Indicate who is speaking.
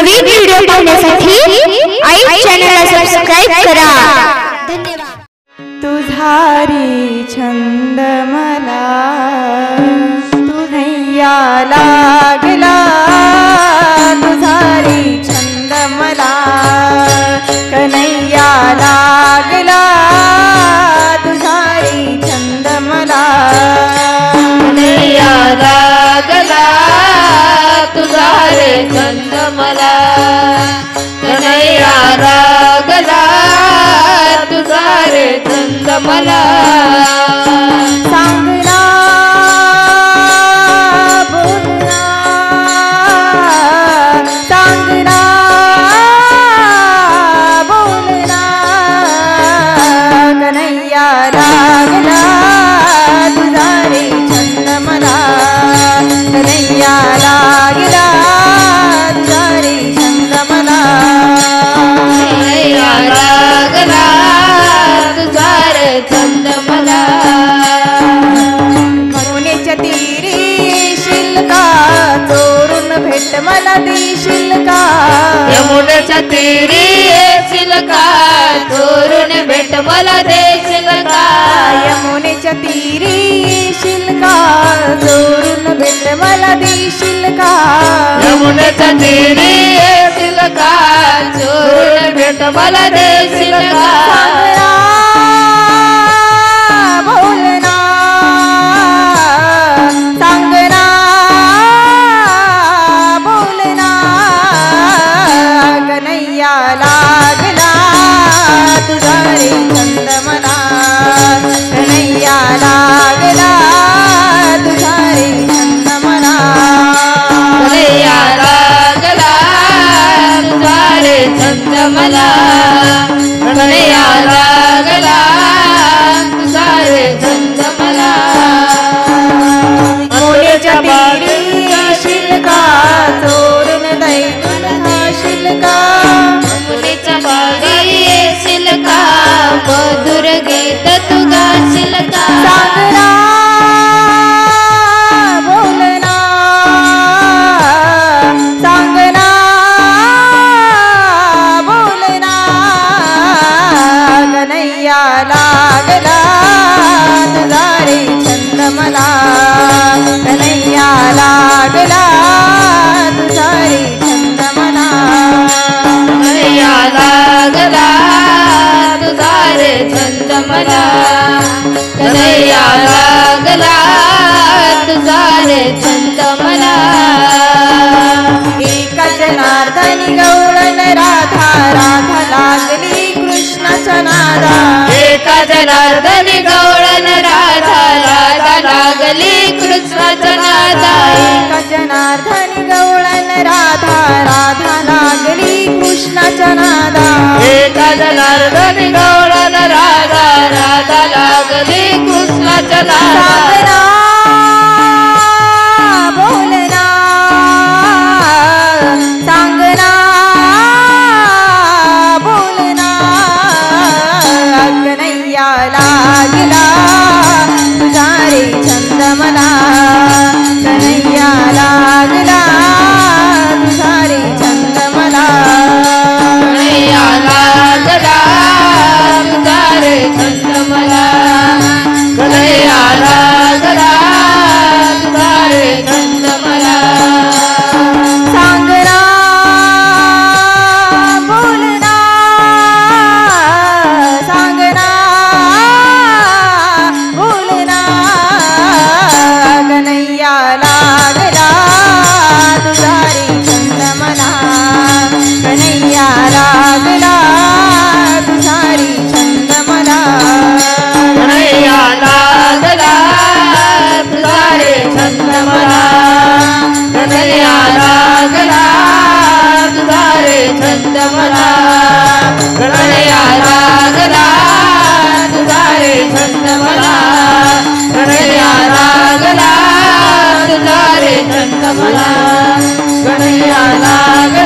Speaker 1: नवीन video पाहण्यासाठी आई चॅनलला subscribe करा.
Speaker 2: तुझारी छंद मला तुझ्या लागला. तुझारी छंद मला कन्हैया लागला. तुझारी छंद मला
Speaker 3: कन्हैया लागला. तुझा रे छंद मला. छंद मला
Speaker 2: देशील का
Speaker 3: यमुनेच्या तीरी येशील का चोरून भेट मला देशील का
Speaker 2: यमुनेच्या तिरी शिल्का चोरून भेट मला देशील का
Speaker 3: यमुनेच्या तीरी येशील का चोरून भेट मला देशील का
Speaker 2: कन्हैया लागला तुझा रे छंद मला कन्हैया लागला रे छंद मला
Speaker 3: कन्हैया लागला रे छंद मला कन्हैया लागला छंद मला
Speaker 2: एका जनार्दनी राधा
Speaker 3: जनार्दनी गवळण राधा राधा लागली कृष्णाच्या नादा.
Speaker 2: जनार्दनी गवळण राधा राधा लागली कृष्णाच्या नादा.
Speaker 3: एका जनार्दनी गवळण
Speaker 2: रे छंद लागला तुझा रे छंद मला
Speaker 3: लागला तुझा रे छंद मला लागला तुझा रे छंद लागला